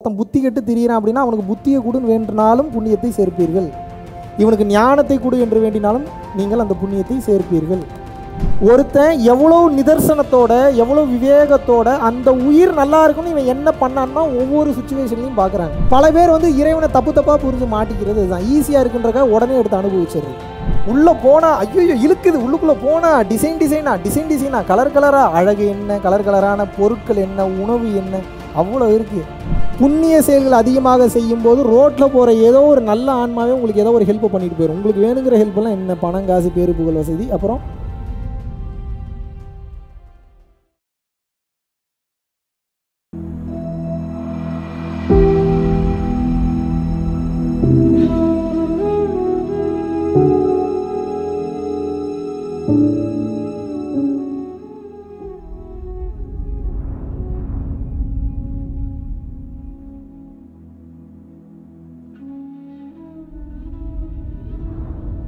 ஒருத்தன் புத்தி கெட்டு திரியிறான் அப்படின்னா அவனுக்கு புத்தியை கொடுன்னு வேண்டினாலும் புண்ணியத்தை சேர்ப்பீர்கள். இவனுக்கு ஞானத்தை கொடு என்று வேண்டினாலும் நீங்கள் அந்த புண்ணியத்தை சேர்ப்பீர்கள். ஒருத்தன் எவ்வளோ நிதர்சனத்தோட எவ்வளோ விவேகத்தோட அந்த உயிர் நல்லா இருக்கும்னு இவன் என்ன பண்ணான்னா ஒவ்வொரு சுச்சுவேஷன்லையும் பார்க்குறாங்க பல பேர் வந்து இறைவனை தப்பு தப்பாக புரிஞ்சு மாட்டிக்கிறது இதுதான் ஈஸியாக இருக்குன்றக்கா உடனே எடுத்து அனுபவிச்சிடுறது. உள்ளே போனா ஐயோ இழுக்குது. உள்ளுக்குள்ளே போனா டிசைன் டிசைனா டிசைன் டிசைனா கலர் கலராக அழகு என்ன கலர் கலரான பொருட்கள் என்ன உணவு என்ன அவ்வளோ இருக்குது புண்ணிய செயல்கள் அதிகமாக செய்யும் போது ரோட்டில் போகிற ஏதோ ஒரு நல்ல ஆன்மாவே உங்களுக்கு ஏதோ ஒரு ஹெல்ப் பண்ணிட்டு போயிடும் உங்களுக்கு வேணுங்கிற ஹெல்ப்லாம் என்ன? பணம் காசு பேரு புகழ் வசதி அப்புறம்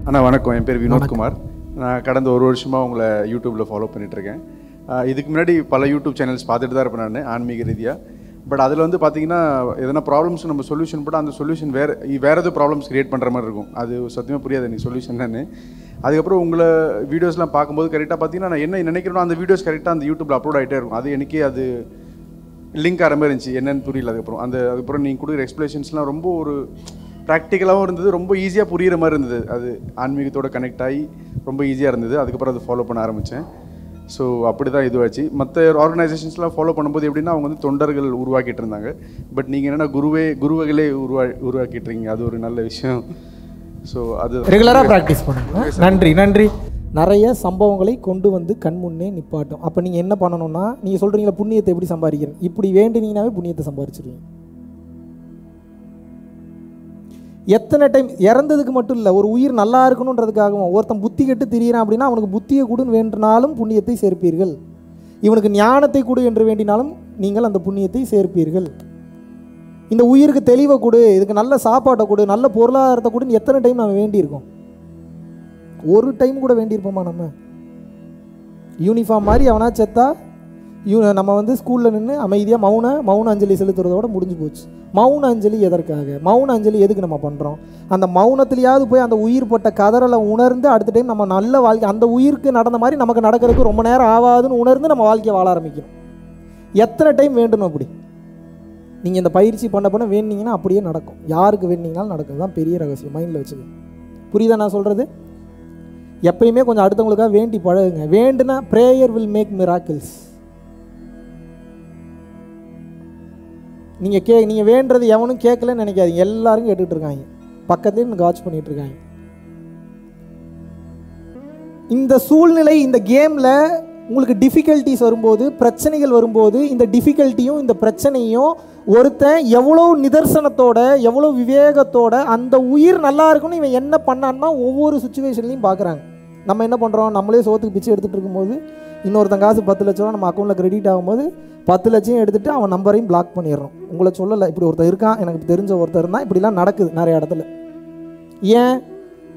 அண்ணா வணக்கம். என் பேர் வினோத்குமார் நான் கடந்த ஒரு வருஷமாக உங்களை யூடியூப்பில் ஃபாலோ பண்ணிகிட்ருக்கேன் இதுக்கு முன்னாடி பல யூடியூப் சேனல்ஸ் பார்த்துட்டு தான் இருப்பேன் நான் ஆன்மீக ரீதியாக பட் அதில் வந்து பார்த்தீங்கன்னா எதனா ப்ராப்ளம்ஸ் நம்ம சொல்யூஷன் போட்டால் அந்த சொல்யூஷன் வேறு வேறு எதுவும் ப்ராப்ளம்ஸ் கிரியேட் பண்ணுற மாதிரி இருக்கும். அது சத்தியமாக புரியாது எனக்கு சொல்யூஷன் என்னன்னு. அதுக்கப்புறம் உங்களை வீடியோஸ்லாம் பார்க்கும்போது கரெக்டாக பார்த்தீங்கன்னா நான் என்ன நினைக்கிறேனோ அந்த வீடியோஸ் கரெக்டாக அந்த யூடியூப்பில் அப்லோட் ஆகிட்டே இருக்கும். அது எனக்கே அது லிங்க் ஆகிற மாதிரி இருந்துச்சு. என்னன்னு புரியல. அதுக்கப்புறம் அந்த அதுக்கப்புறம் நீங்கள் கொடுக்குற எக்ஸ்பிளேஷன்ஸ்லாம் ரொம்ப ஒரு ப்ராக்டிக்கலாகவும் இருந்தது ரொம்ப ஈஸியாக புரிகிற மாதிரி இருந்தது. அது ஆன்மீகத்தோட கனெக்ட் ஆகி ரொம்ப ஈஸியாக இருந்தது. அதுக்கப்புறம் அதை ஃபாலோ பண்ண ஆரம்பித்தேன் ஸோ அப்படி தான் இதுவாச்சு மற்ற ஆர்கனைசேஷன்ஸ்லாம் ஃபாலோ பண்ணும்போது எப்படின்னா அவங்க வந்து தொண்டர்கள் உருவாக்கிட்டு இருந்தாங்க. பட் நீங்கள் என்னென்னா குருவே குருவகளே உருவா உருவாக்கிட்டு இருக்கீங்க அது ஒரு நல்ல விஷயம். ஸோ அது ரெகுலராக ப்ராக்டிஸ் பண்ணுங்க. நன்றி நன்றி. நிறைய சம்பவங்களை கொண்டு வந்து கண் முன்னே நிப்பாட்டும். அப்போ நீங்கள் என்ன பண்ணணும்னா நீங்கள் சொல்கிறீங்களா புண்ணியத்தை எப்படி சம்பாதிக்கிறேன் இப்படி வேண்டினீங்கனாவே புண்ணியத்தை சம்பாதிச்சிருவீங்க. எத்தனை டைம் இறந்ததுக்கு மட்டும் இல்லை ஒரு உயிர் நல்லா இருக்கணுன்றதுக்காகவும் ஒருத்தன் புத்தி கெட்டு திரியிறான் அப்படின்னா அவனுக்கு புத்தியை கொடுன்னு வேண்டினாலும் புண்ணியத்தை சேர்ப்பீர்கள். இவனுக்கு ஞானத்தை கொடு என்று வேண்டினாலும் நீங்கள் அந்த புண்ணியத்தை சேர்ப்பீர்கள். இந்த உயிருக்கு தெளிவை கொடு இதுக்கு நல்ல சாப்பாட்டை கொடு நல்ல பொருளாதாரத்தை கொடுன்னு எத்தனை டைம் நம்ம வேண்டியிருக்கோம்? ஒரு டைம் கூட வேண்டியிருப்போமா நம்ம? யூனிஃபார்ம் மாதிரி அவனா செத்தா யூ நம்ம வந்து ஸ்கூலில் நின்று அமைதியாக மௌன மௌன அஞ்சலி செலுத்துறதோட முடிஞ்சு போச்சு. மௌன அஞ்சலி எதற்காக? மௌன அஞ்சலி எதுக்கு நம்ம பண்ணுறோம் அந்த மௌனத்திலேயாவது போய் அந்த உயிர் பட்ட கதறலை உணர்ந்து அடுத்த டைம் நம்ம நல்ல வாழ்க்கை அந்த உயிருக்கு நடந்த மாதிரி நமக்கு நடக்கிறதுக்கு ரொம்ப நேரம் ஆகாதுன்னு உணர்ந்து நம்ம வாழ்க்கையை வாழ ஆரம்பிக்கணும் எத்தனை டைம் வேண்டணும் அப்படி. நீங்கள் இந்த பயிற்சி பண்ண பண்ண வேண்டிங்கன்னா அப்படியே நடக்கும். யாருக்கு வேண்டிங்கனாலும் நடக்கும் தான் பெரிய ரகசியம். மைண்டில் வச்சுக்கோங்க. புரியுதா நான் சொல்கிறது எப்பயுமே கொஞ்சம் அடுத்தவங்களுக்காக வேண்டி பழகுங்க. வேண்டுனா ப்ரேயர் வில் மேக் மிராக்கிள்ஸ் நீங்கள் கே நீங்கள் வேண்டது எவனும் கேட்கலன்னு நினைக்காதீங்க. எல்லாரும் கேட்டுக்கிட்டு இருக்காங்க. பக்கத்துலேயே எனக்கு வாட்ச் பண்ணிகிட்டு இருக்காங்க. இந்த சூழ்நிலை இந்த கேமில் உங்களுக்கு டிஃபிகல்ட்டிஸ் வரும்போது பிரச்சனைகள் வரும்போது இந்த டிஃபிகல்ட்டியும் இந்த பிரச்சனையும் ஒருத்தன் எவ்வளோ நிதர்சனத்தோட எவ்வளோ விவேகத்தோட அந்த உயிர் நல்லா இருக்கும்னு இவன் என்ன பண்ணான்னா ஒவ்வொரு சுச்சுவேஷன்லையும் பார்க்குறாங்க. நம்ம என்ன பண்ணுறோம் நம்மளே சோத்துக்கு பிச்சை எடுத்துகிட்டு இருக்கும்போது இன்னொருத்தன் காசு பத்து லட்ச ரூபா நம்ம அக்கௌண்ட்டில் கிரெடிட் ஆகும்போது பத்து லட்சம் எடுத்துகிட்டு அவன் நம்பரையும் பிளாக் பண்ணிடுறோம். உங்களை சொல்லலை இப்படி ஒருத்தர் இருக்கான் எனக்கு தெரிஞ்ச ஒருத்தர் தான் இப்படிலாம் நடக்குது நிறைய இடத்துல. ஏன்?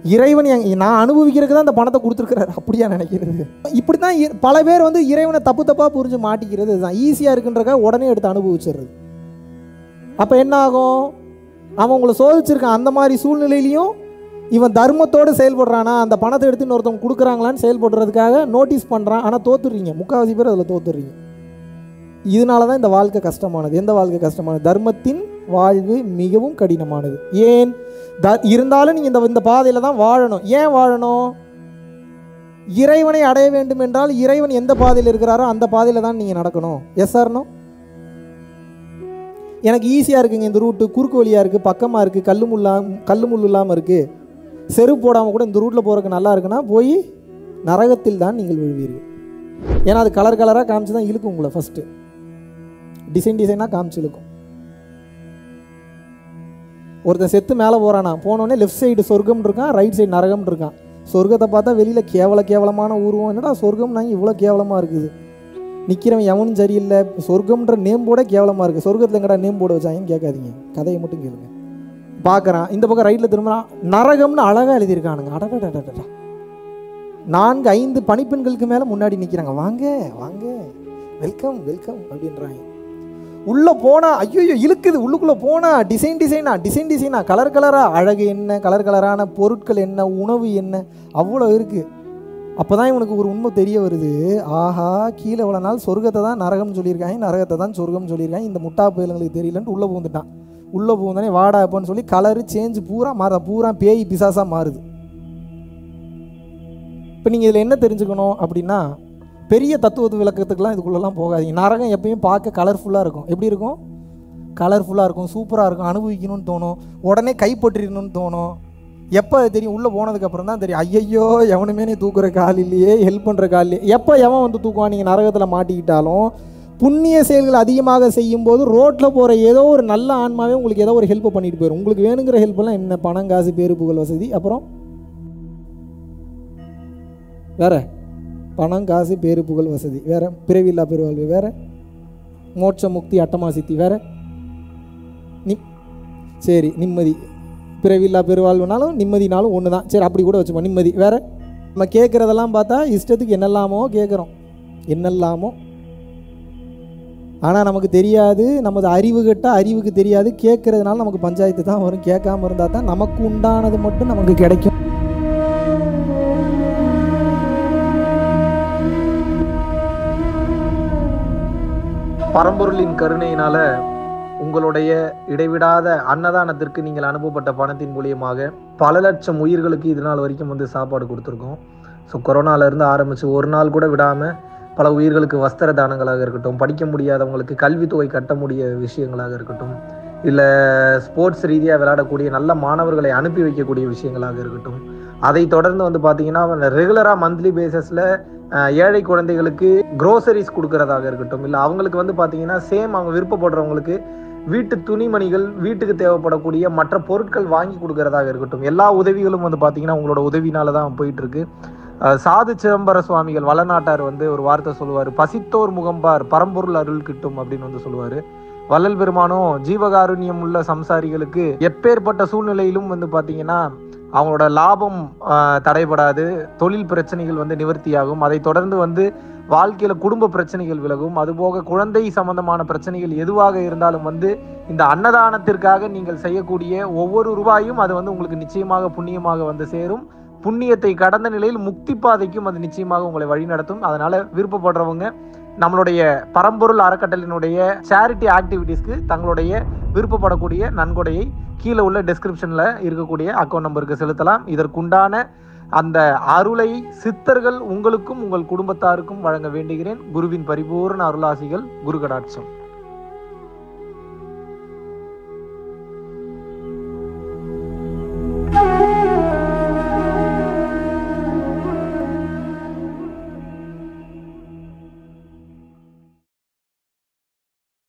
இறைவன் என் நான் அனுபவிக்கிறதுக்கு தான் அந்த பணத்தை கொடுத்துருக்குறாரு. அப்படியா நினைக்கிறது? இப்படி தான் இ- பல பேர் வந்து இறைவனை தப்பு தப்பாக புரிஞ்சு மாட்டிக்கிறது இதுதான். ஈஸியாக இருக்குன்றக்க உடனே எடுத்து அனுபவிச்சிடுறது. அப்போ என்ன ஆகும்? அவன் உங்களை சோதிச்சிருக்கான். அந்த மாதிரி சூழ்நிலையிலையும் இவன் தர்மத்தோடு செயல்படுறானா? அந்த பணத்தை எடுத்து இன்னொருத்தவங்க கொடுக்குறாங்களான்னு செயல்படுறதுக்காக நோட்டீஸ் பண்ணுறான் ஆனால் தோத்துடுறீங்க. முக்கால்வாசி பேர் அதில் தோத்துடுறீங்க. இதனால தான் இந்த வாழ்க்கை கஷ்டமானது. எந்த வாழ்க்கை கஷ்டமானது? தர்மத்தின் வாழ்வு மிகவும் கடினமானது. ஏன்? த இருந்தாலும் நீங்கள் இந்த இந்த பாதையில் தான் வாழணும். ஏன் வாழணும்? இறைவனை அடைய வேண்டும் என்றால் இறைவன் எந்த பாதையில் இருக்கிறாரோ அந்த பாதையில் தான் நீங்கள் நடக்கணும். எஸ் ஆர்னோ எனக்கு ஈஸியாக இருக்குங்க. இந்த ரூட்டு குறுக்கு வழியாக இருக்குது பக்கமாக இருக்குது கல் முள்ளா கல் முள் இல்லாமல் இருக்குது செருப்பு போடாமல் கூட இந்த ரூட்டில் போகிறதுக்கு நல்லா இருக்குன்னா போய் நரகத்தில் தான் நீங்கள் விழுவீர்கள். ஏன்னா அது கலர் கலராக காமிச்சு தான் இழுக்கும் உங்களை ஃபஸ்ட்டு டிசைன் டிசைனாக காமிச்சு இழுக்கும். ஒருத்தன் செத்து மேலே போகிறானா போனோடனே லெஃப்ட் சைடு சொர்க்கம் இருக்கான் ரைட் சைடு நரகம் இருக்கான். சொர்க்கத்தை பார்த்தா வெளியில் கேவல கேவலமான உருவம் என்னடா சொர்க்கம் நாங்கள் இவ்வளோ கேவலமாக இருக்குது? நிற்கிறவன் எவனும் சரியில்லை. சொர்க்கம்ன்ற நேம் போட கேவலமாக இருக்குது சொர்க்கத்தில் எங்கடா நேம் போட வச்சாங்கன்னு கேட்காதீங்க. கதையை மட்டும் கேளுங்க. பார்க்குறான். இந்த பக்கம் ரைட்டில் திரும்புகிறான் நரகம்னு அழகாக எழுதியிருக்கானுங்க. அடடடடடா நான்கு ஐந்து பணிப்பெண்களுக்கு மேலே முன்னாடி நிற்கிறாங்க வாங்க வாங்க. வெல்கம் வெல்கம் அப்படின்றாங்க. உள்ளே போனால் ஐயோ இழுக்குது. உள்ளுக்குள்ளே போனால் டிசைன் டிசைனா டிசைன் டிசைனா கலர் கலராக அழகு என்ன கலர் கலரான பொருட்கள் என்ன உணவு என்ன அவ்வளோ இருக்குது அப்போ தான் இவனுக்கு ஒரு உண்மை தெரிய வருது. ஆஹா கீழே இவ்வளோ நாள் சொர்க்கத்தை தான் நரகம்னு சொல்லியிருக்காங்க. நரகத்தை தான் சொர்க்கம்னு சொல்லியிருக்காங்க. இந்த முட்டா புயலுங்களுக்கு தெரியலன்ட்டு உள்ளே பூந்துட்டான் உள்ளே பூந்தானே வாடா அப்போன்னு சொல்லி கலரு சேஞ்சு பூரா மாற பூரா பேய் பிசாசாக மாறுது. இப்போ நீங்கள் இதில் என்ன தெரிஞ்சுக்கணும் அப்படின்னா பெரிய தத்துவத்து விளக்கத்துக்கெலாம் இதுக்குள்ளெல்லாம் போகாதீங்க. நரகம் எப்பயும் பார்க்க கலர்ஃபுல்லாக இருக்கும். எப்படி இருக்கும்? கலர்ஃபுல்லாக இருக்கும். சூப்பராக இருக்கும். அனுபவிக்கணும்னு தோணும். உடனே கைப்பற்றிடணும்னு தோணும். எப்போ தெரியும்? உள்ளே போனதுக்கப்புறம் தான் தெரியும். ஐயையோ எவனுமே நீ தூக்குற கால் இல்லையே ஹெல்ப் பண்ணுற கால் இல்லையே. எப்போ எவன் வந்து தூக்குவான்? நீங்கள் நரகத்தில் மாட்டிக்கிட்டாலும் புண்ணிய செயல்கள் அதிகமாக செய்யும்போது ரோட்டில் போகிற ஏதோ ஒரு நல்ல ஆன்மாவே உங்களுக்கு ஏதோ ஒரு ஹெல்ப் பண்ணிட்டு போயிடும் உங்களுக்கு வேணுங்கிற ஹெல்ப்லாம் என்ன? பணம் காசு பேரு புகழ் வசதி அப்புறம் வேற? பணம் காசு பேரு புகழ் வசதி. வேற? பிறவில்லா பெருவாழ்வு. வேற? மோட்ச முக்தி அட்டமா சித்தி. வேற? நி சரி நிம்மதி. பிறவில்லா பெருவாழ்வுனாலும் நிம்மதினாலும் ஒன்று தான் சரி அப்படி கூட வச்சுப்போம். நிம்மதி. வேற? நம்ம கேட்குறதெல்லாம் பார்த்தா இஷ்டத்துக்கு என்னெல்லாமோ கேட்குறோம் என்னெல்லாமோ ஆனால் நமக்கு தெரியாது நமது அறிவு கட்ட அறிவுக்கு தெரியாது. கேட்கறதுனால நமக்கு பஞ்சாயத்து தான் வரும். கேட்காம இருந்தால் தான் நமக்கு உண்டானது மட்டும் நமக்கு கிடைக்கும். பரம்பொருளின் கருணையினால உங்களுடைய இடைவிடாத அன்னதானத்திற்கு நீங்கள் அனுப்பப்பட்ட பணத்தின் மூலியமாக பல லட்சம் உயிர்களுக்கு இது நாள் வரைக்கும் வந்து சாப்பாடு கொடுத்துருக்கோம். ஸோ கொரோனாலேருந்து ஆரம்பித்து ஒரு நாள் கூட விடாமல் பல உயிர்களுக்கு வஸ்திர தானங்களாக இருக்கட்டும் படிக்க முடியாதவங்களுக்கு கல்வித்தொகை கட்ட முடிய விஷயங்களாக இருக்கட்டும் இல்லை ஸ்போர்ட்ஸ் ரீதியாக விளையாடக்கூடிய நல்ல மாணவர்களை அனுப்பி வைக்கக்கூடிய விஷயங்களாக இருக்கட்டும். அதை தொடர்ந்து வந்து பார்த்தீங்கன்னா ரெகுலராக மந்த்லி பேசிஸில் ஏழை குழந்தைகளுக்கு க்ரோசரிஸ் கொடுக்கறதாக இருக்கட்டும் இல்லை அவங்களுக்கு வந்து பார்த்தீங்கன்னா சேம் அவங்க விருப்பப்படுறவங்களுக்கு வீட்டு துணிமணிகள் வீட்டுக்கு தேவைப்படக்கூடிய மற்ற பொருட்கள் வாங்கி கொடுக்கறதாக இருக்கட்டும். எல்லா உதவிகளும் வந்து பார்த்தீங்கன்னா உங்களோட உதவினால தான் போயிட்டுருக்கு சாது சிதம்பர சுவாமிகள் வளநாட்டார் வந்து ஒரு வார்த்தை சொல்லுவார். பசித்தோர் முகம்பார் பரம்பொருள் அருள் கிட்டும் அப்படின்னு வந்து சொல்லுவார். வள்ளல் பெருமானும் ஜீவகாருண்யம் உள்ள சம்சாரிகளுக்கு எப்பேற்பட்ட சூழ்நிலையிலும் வந்து பார்த்தீங்கன்னா அவங்களோட லாபம் தடைபடாது தொழில் பிரச்சனைகள் வந்து நிவர்த்தியாகும். அதை தொடர்ந்து வந்து வாழ்க்கையில் குடும்ப பிரச்சனைகள் விலகும். அதுபோக குழந்தை சம்பந்தமான பிரச்சனைகள் எதுவாக இருந்தாலும் வந்து இந்த அன்னதானத்திற்காக நீங்கள் செய்யக்கூடிய ஒவ்வொரு ரூபாயும் அது வந்து உங்களுக்கு நிச்சயமாக புண்ணியமாக வந்து சேரும். புண்ணியத்தை கடந்த நிலையில் முக்தி பாதைக்கும் அது நிச்சயமாக உங்களை வழிநடத்தும் அதனால விருப்பப்படுறவங்க நம்மளுடைய பரம்பொருள் அறக்கட்டளினுடைய சேரிட்டி ஆக்டிவிட்டீஸ்க்கு தங்களுடைய விருப்பப்படக்கூடிய நன்கொடையை கீழே உள்ள டெஸ்கிரிப்ஷனில் இருக்கக்கூடிய அக்கௌண்ட் நம்பருக்கு செலுத்தலாம். இதற்குண்டான அந்த அருளை சித்தர்கள் உங்களுக்கும் உங்கள் குடும்பத்தாருக்கும் வழங்க வேண்டுகிறேன். குருவின் பரிபூர்ண அருளாசிகள் குரு கடாட்சம்